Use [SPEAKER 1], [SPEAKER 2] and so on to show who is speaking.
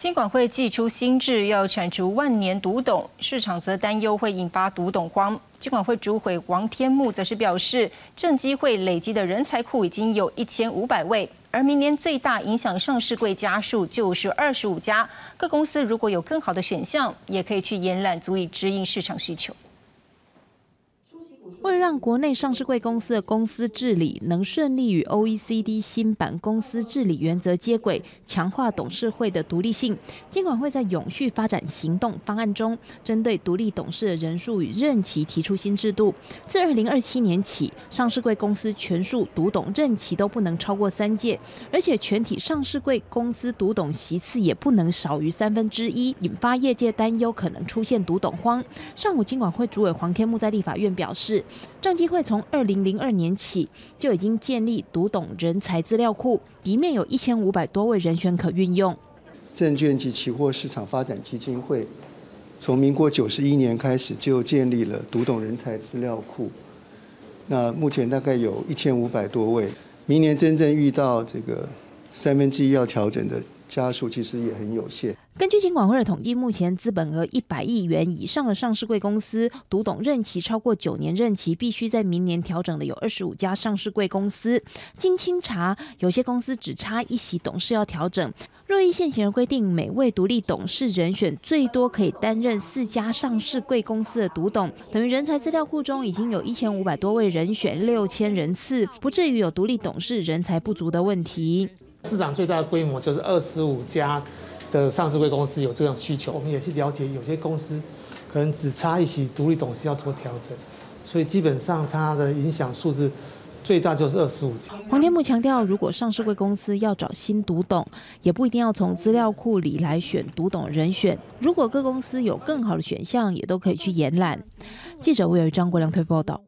[SPEAKER 1] 监管会祭出新制，要铲除万年独董，市场则担忧会引发独董荒。监管会主委王天木则是表示，正机会累积的人才库已经有一千五百位，而明年最大影响上市柜家数就是二十五家。各公司如果有更好的选项，也可以去延揽，足以指引市场需求。
[SPEAKER 2] 为了让国内上市贵公司的公司治理能顺利与 OECD 新版公司治理原则接轨，强化董事会的独立性，监管会在永续发展行动方案中，针对独立董事的人数与任期提出新制度。自二零二七年起，上市贵公司全数独董任期都不能超过三届，而且全体上市贵公司独董席次也不能少于三分之一，引发业界担忧可能出现独董荒。上午，监管会主委黄天木在立法院表示。政机会从二零零二年起就已经建立读懂人才资料库，里面有一千五百多位人选可运用。
[SPEAKER 3] 证券及期货市场发展基金会从民国九十一年开始就建立了读懂人才资料库，那目前大概有一千五百多位，明年真正遇到这个三分之一要调整的。家数其实也很有限。
[SPEAKER 2] 根据金管会的统计，目前资本额一百亿元以上的上市贵公司，独董任期超过九年任期必须在明年调整的有二十五家上市贵公司。经清查，有些公司只差一席董事要调整。若依现行的规定，每位独立董事人选最多可以担任四家上市贵公司的独董，等于人才资料库中已经有一千五百多位人选，六千人次，不至于有独立董事人才不足的问题。
[SPEAKER 4] 市场最大的规模就是二十五家的上市贵公司有这种需求，我们也去了解，有些公司可能只差一起独立董事要做调整，所以基本上它的影响数字最大就是二十五家。
[SPEAKER 2] 黄天木强调，如果上市贵公司要找新独董，也不一定要从资料库里来选独董人选，如果各公司有更好的选项，也都可以去延揽。记者魏尔张国良推报道。